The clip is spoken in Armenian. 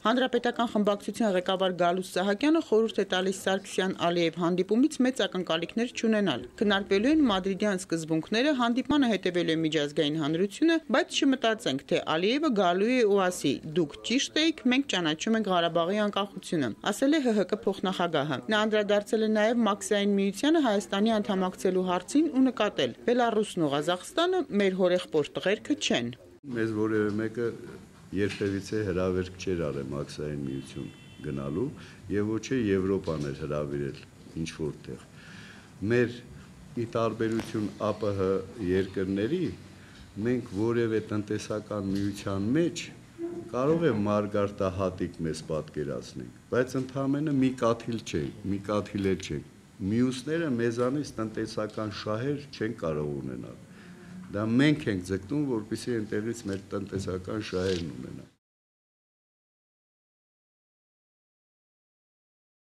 Հանրապետական խմբակցության ղեկավար Գալուս Սահակյանը խորհուրդ է տալիս Սարգսյան-Ալիև հանդիպումից մեծ ակնկալիքներ չունենալ։ Քննարկվելու են մադրիդյան սկզբունքները, հանդիպմանը հետևելու է միջազգային հանրությունը, բայց չմտածենք, թե Ալիևը գալու է ու ասի՝ դուք ճիշտ եք, մենք ճանաչում ենք Ղարաբաղի անկախությունը, ասել է ՀՀԿ փոխնախագահը։ Նա անդրադարձել է նաև Մաքսային միությանը Հայաստանի անդամակցելու հարցին ու նկատել. Բելարուսն ու Ղազախստանը մեր հորեղբոր տղերքը չեն։ Մեզ որևէ մեկը երբևիցե հրավերք չէր արել Մաքսային միություն գնալու եւ ոչ է Եվրոպան էր հրավիրել ինչ որտեղ։ Մեր ի տարբերություն ԱՊՀ երկրների մենք որևէ տնտեսական միության մեջ կարող է մարգարտահատիկ մեզ պատկերացնենք, բայց ընդհանրապես մի կաթիլ չէ, մի կաթիլ չէ։ Մյուսները մեզանից տնտեսական շահեր չեն կարող ունենալ։ Դա մենք ենք ձգտում, որպեսզի այնտեղից մեր տնտեսական շահերն ունենանք։